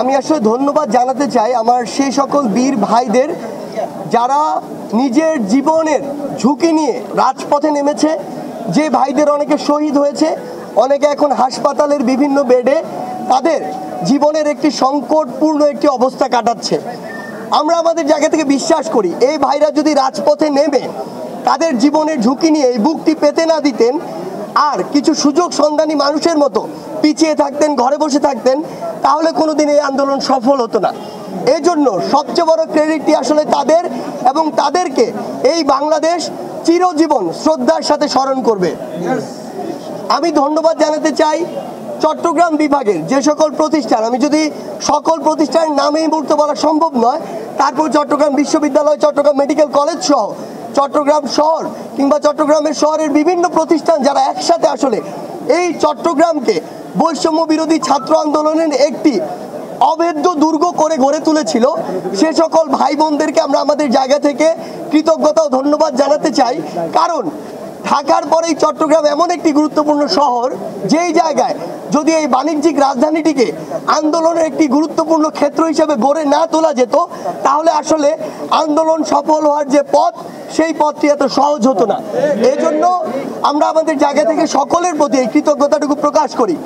আমি আসলে ধন্যবাদ জানাতে চাই আমার সেই সকল বীর ভাইদের যারা নিজের জীবনের ঝুঁকি নিয়ে রাজপথে নেমেছে, যে ভাইদের অনেকে শহীদ হয়েছে, অনেকে এখন হাসপাতালের বিভিন্ন বেডে তাদের জীবনের একটি সংকটপূর্ণ একটি অবস্থা কাটাচ্ছে। আমরা আমাদের জায়গা থেকে বিশ্বাস করি, এই ভাইরা যদি রাজপথে নেমে তাদের জীবনের ঝুঁকি নিয়ে এই বুকটি পেতে না দিতেন, আর কিছু সুযোগ সন্ধানী মানুষের মতো পিছিয়ে থাকতেন, ঘরে বসে থাকতেন, তাহলে কোনোদিন এই আন্দোলন সফল হতো না। এই জন্য সবচেয়ে বড় ক্রেডিটটি আসলে তাদের এবং তাদেরকে এই বাংলাদেশ চিরজীবন শ্রদ্ধার সাথে স্মরণ করবে। আমি ধন্যবাদ জানাতে চাই চট্টগ্রাম বিভাগের যে সকল প্রতিষ্ঠান, আমি যদি সকল প্রতিষ্ঠানের নামে এই মুহূর্তে বলা সম্ভব নয়, তারপর চট্টগ্রাম বিশ্ববিদ্যালয়, চট্টগ্রাম মেডিকেল কলেজ সহ চট্টগ্রাম শহর কিংবা চট্টগ্রামের শহরের বিভিন্ন প্রতিষ্ঠান যারা একসাথে আসলে এই চট্টগ্রামকে বৈষম্য বিরোধী ছাত্র আন্দোলনের একটি অভেদ্য দুর্গ করে গড়ে তুলেছিল। সে সকল ভাই বোনদেরকে আমরা আমাদের জায়গা থেকে কৃতজ্ঞতা ও ধন্যবাদ জানাতে চাই। কারণ ঢাকার পরেই চট্টগ্রাম এমন একটি গুরুত্বপূর্ণ শহর, যেই জায়গায় যদি এই বাণিজ্যিক রাজধানীটিকে আন্দোলনের একটি গুরুত্বপূর্ণ ক্ষেত্র হিসেবে গড়ে না তোলা যেত, তাহলে আসলে আন্দোলন সফল হওয়ার যে পথ সেই পথটি এত সহজ হতো না। এই জন্য আমরা আমাদের জায়গা থেকে সকলের প্রতি এই কৃতজ্ঞতাটুকু প্রকাশ করি।